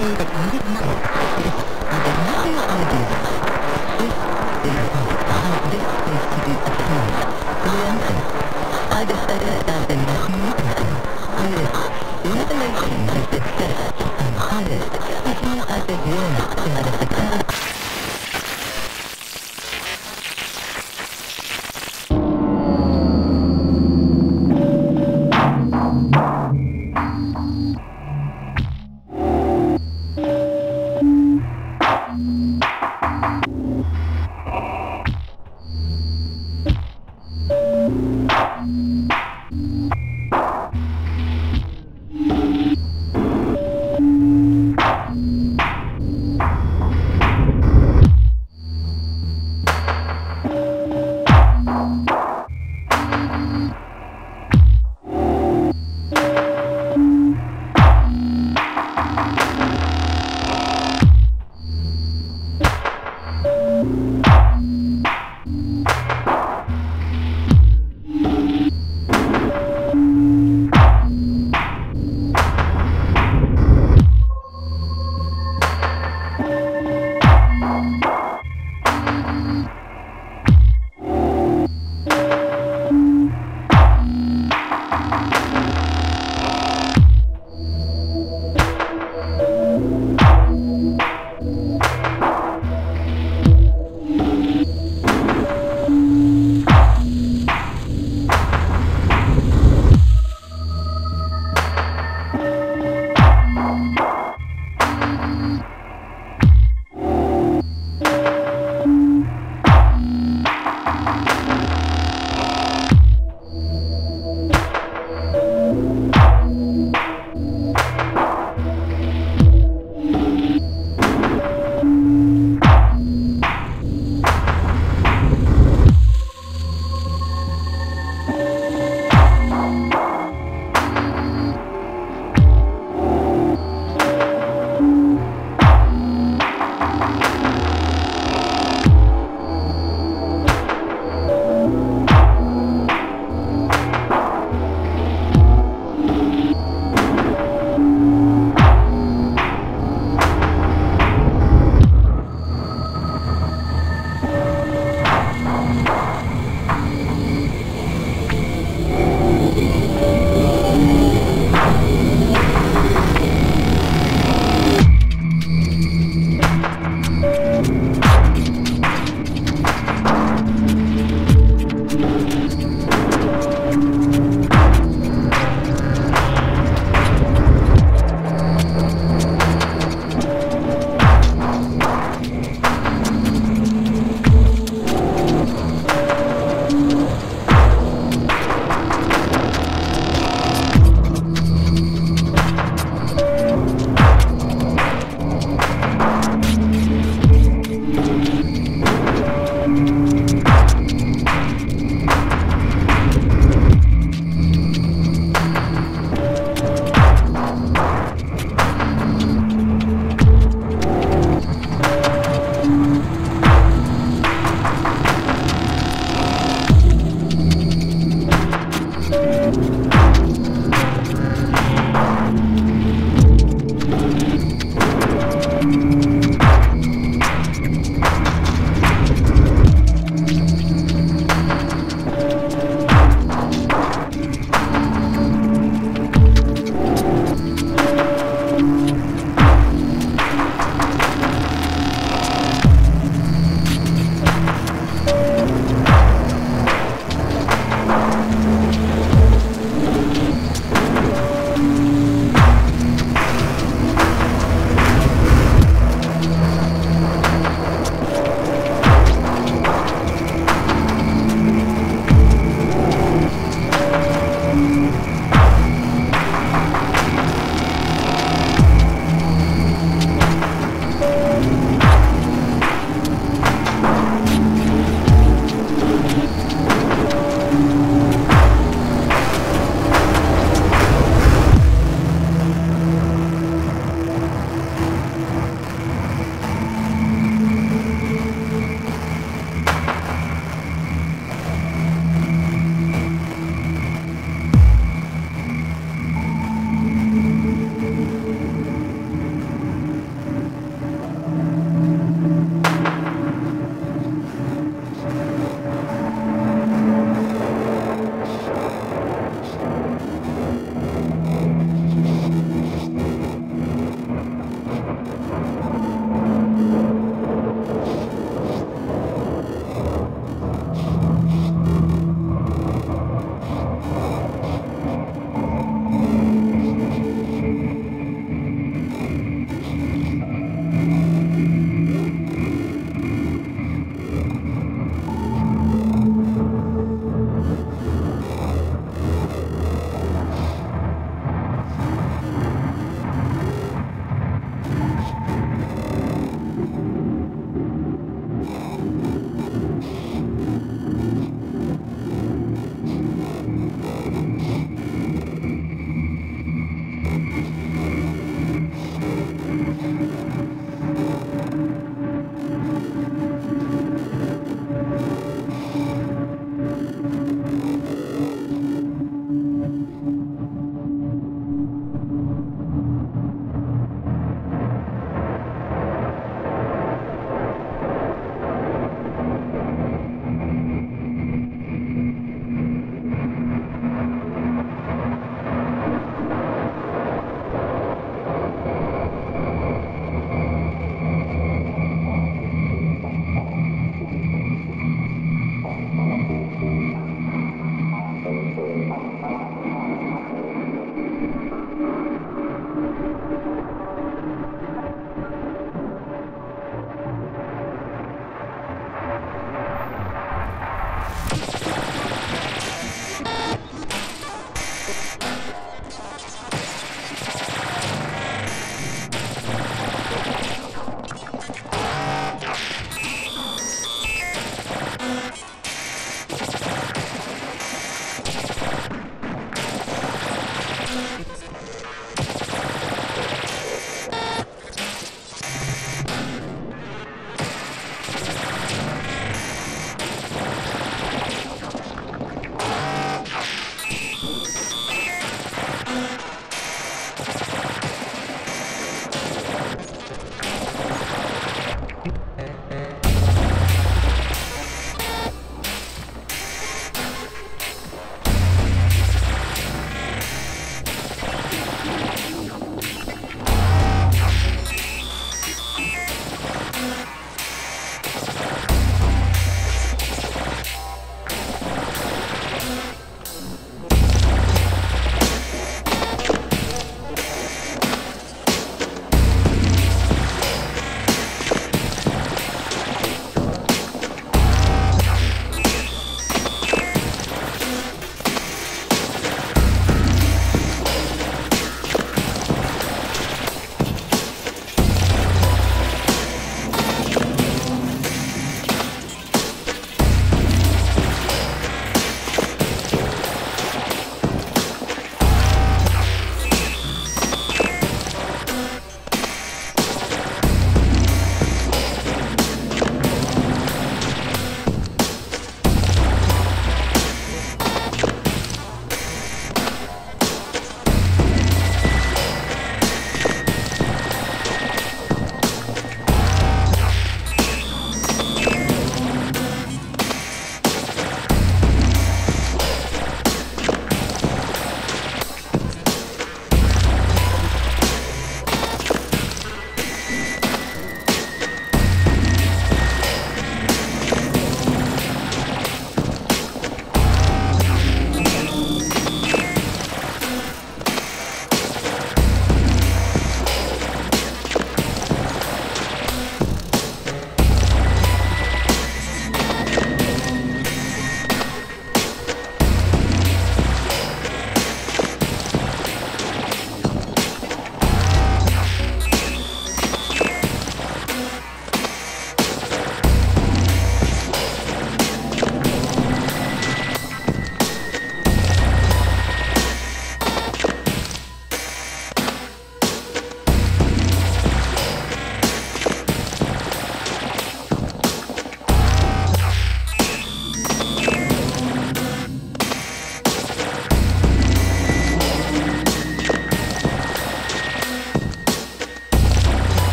いいですか?